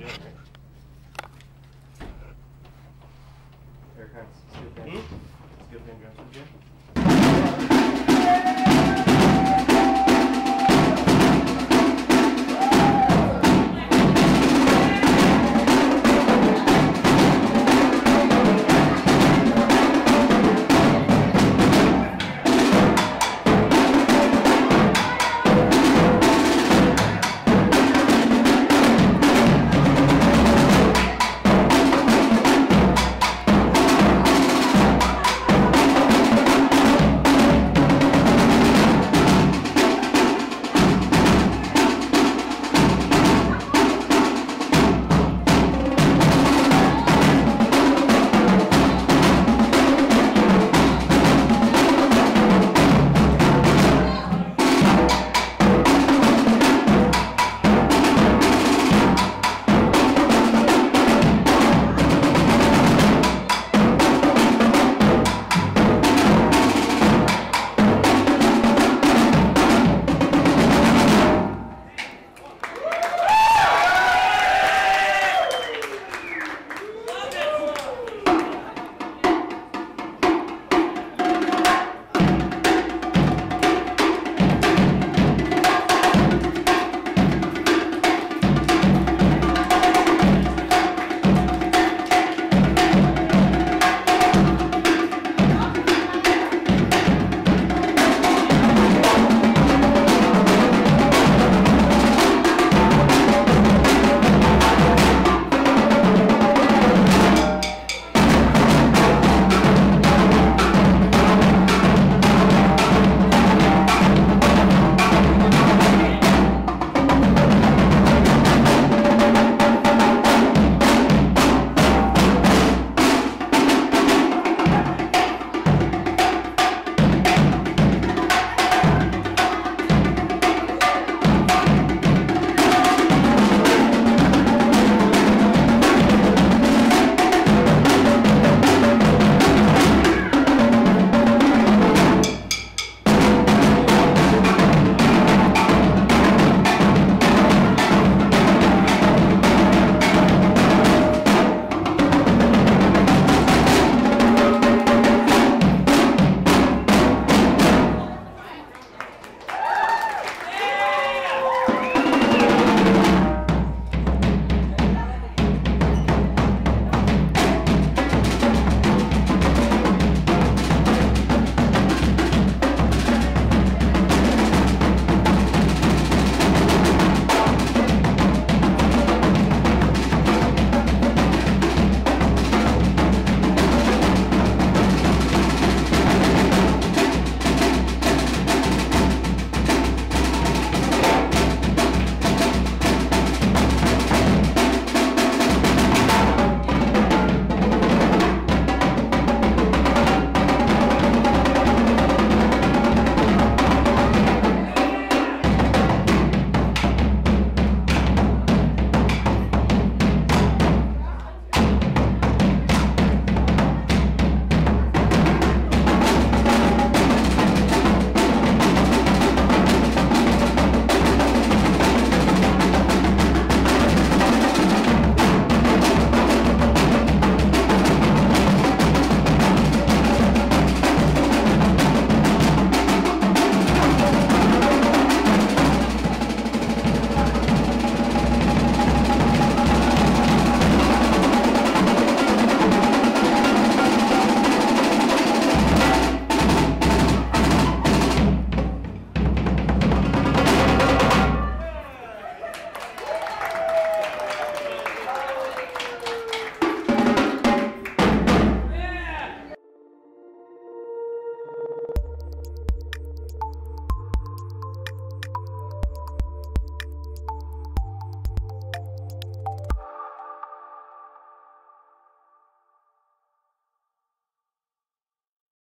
Eric, it. Air cuts. Steel pan. Hmm? Steel pan.